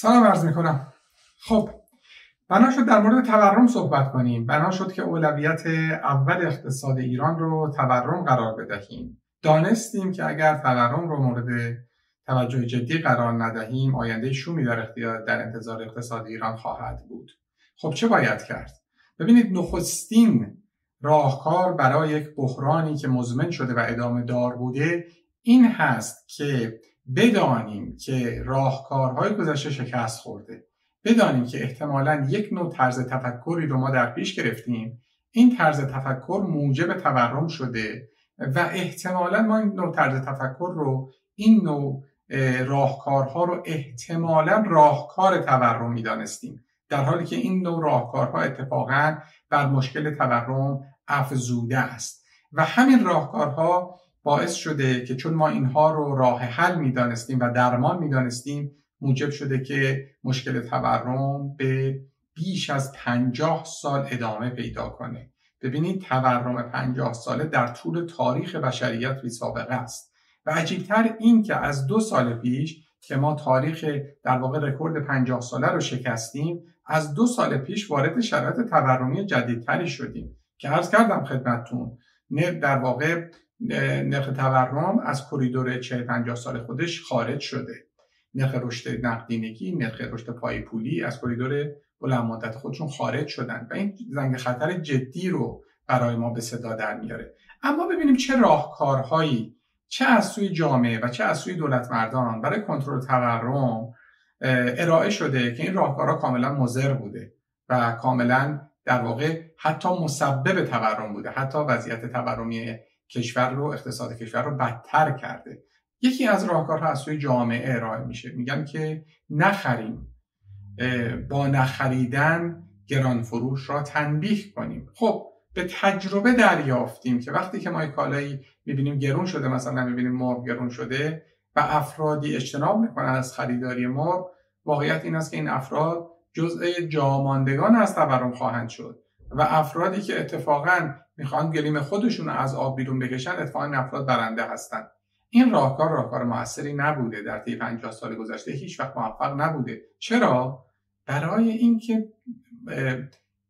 سلام عرض می‌کنم. خب بنا شد در مورد تورم صحبت کنیم. بنا شد که اولویت اول اقتصاد ایران رو تورم قرار بدهیم. دانستیم که اگر تورم رو مورد توجه جدی قرار ندهیم آینده شومی در اختیار در انتظار اقتصاد ایران خواهد بود. خب چه باید کرد؟ ببینید نخستین راهکار برای یک بحرانی که مزمن شده و ادامه دار بوده این هست که بدانیم که راهکارهای گذشته شکست خورده. بدانیم که احتمالا یک نوع طرز تفکری رو ما در پیش گرفتیم. این طرز تفکر موجب تورم شده و احتمالا ما این نوع طرز تفکر رو این نوع راهکارها رو احتمالا راهکار تورم می‌دانستیم. در حالی که این نوع راهکارها اتفاقا بر مشکل تورم افزوده است. و همین راهکارها باعث شده که چون ما اینها رو راه حل می‌دانستیم و درمان می‌دانستیم موجب شده که مشکل تورم به بیش از پنجاه سال ادامه پیدا کنه. ببینید تورم پنجاه ساله در طول تاریخ بشریت بی سابقه است. و عجیبتر این که از دو سال پیش که ما تاریخ در واقع رکورد پنجاه ساله رو شکستیم از دو سال پیش وارد شرایط تورمی جدیدتری شدیم. که عرض کردم خدمتتون در واقع نرخ تورم از کریدور 40 50 سال خودش خارج شده. نرخ رشد نقدینگی نرخ رشد پای پولی از کریدور بلند مدت خودشون خارج شدن و این زنگ خطر جدی رو برای ما به صدا در میاره. اما ببینیم چه راهکارهایی چه از سوی جامعه و چه از سوی دولت مردان برای کنترل تورم ارائه شده که این راهکارها کاملا مضر بوده و کاملا در واقع حتی مسبب تورم بوده حتی وضعیت تورمی کشور رو اقتصاد کشور رو بدتر کرده. یکی از راهکارها از سوی جامعه ارائه میشه. میگن که نخریم. با نخریدن گران فروش را تنبیه کنیم. خب به تجربه دریافتیم که وقتی که ما کالایی می‌بینیم گرون شده مثلا می‌بینیم مرغ گرون شده و افرادی اجتناب می‌کنن از خریداری مرغ واقعیت این است که این افراد جزء جاماندگان از تورم خواهند شد. و افرادی که اتفاقا می‌خوان گلیم خودشون از آب بیرون بکشن اتفاقا این افراد برنده هستند این راهکار راهکار موثری نبوده. در طی 50 سال گذشته هیچ وقت موفق نبوده. چرا؟ برای اینکه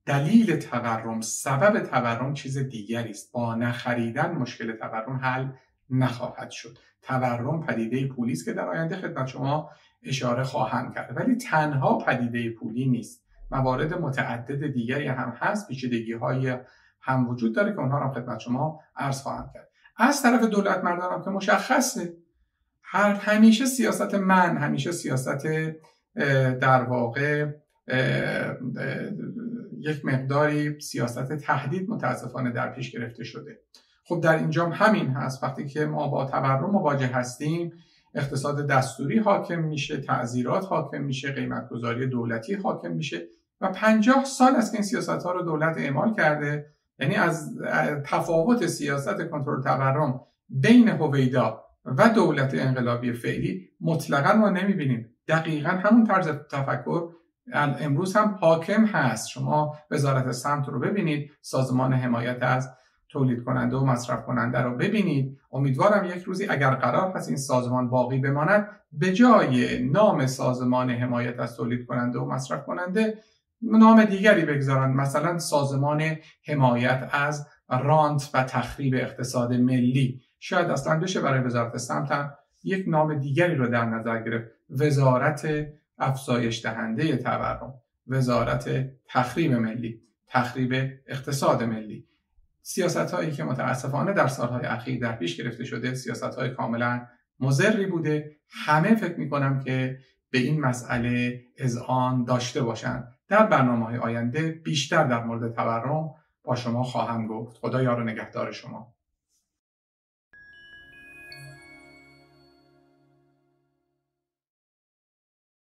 دلیل تورم سبب تورم چیز دیگری است. با نخریدن مشکل تورم حل نخواهد شد. تورم پدیده پولی است که در آینده خدمت شما اشاره خواهم کرد. ولی تنها پدیده پولی نیست. موارد متعدد دیگری هم هست پیچیدگی های هم وجود داره که اونها رو هم خدمت شما عرض خواهم کرد. از طرف دولت مردانم که مشخصه هر همیشه سیاست من همیشه سیاست در واقع یک مقداری سیاست تهدید متاسفانه در پیش گرفته شده. خب در اینجا همین هست. وقتی که ما با تورم مواجه هستیم اقتصاد دستوری حاکم میشه تعذیرات حاکم میشه قیمت گذاری دولتی حاکم میشه. و پنجاه سال است که این سیاست ها رو دولت اعمال کرده یعنی از تفاوت سیاست کنترل تورم بین هویدا و دولت انقلابی فعلی مطلقا ما نمی‌بینیم. دقیقا همون طرز تفکر امروز هم حاکم هست. شما وزارت سمت رو ببینید سازمان حمایت از تولید کننده و مصرف کننده رو ببینید. امیدوارم یک روزی اگر قرار هست این سازمان باقی بماند به جای نام سازمان حمایت از تولید کننده و مصرف کننده نام دیگری بگذارن. مثلا سازمان حمایت از رانت و تخریب اقتصاد ملی. شاید اصلا بشه برای وزارت سمت یک نام دیگری رو در نظر گرفت. وزارت افزایش دهنده تورم. وزارت تخریب ملی. تخریب اقتصاد ملی. سیاست هایی که متاسفانه در سالهای اخیر در پیش گرفته شده سیاست های کاملا مزری بوده. همه فکر می کنم که به این مسئله اذعان داشته باشند در برنامه های آینده بیشتر در مورد تورم با شما خواهم گفت. خدا یار نگهدار شما.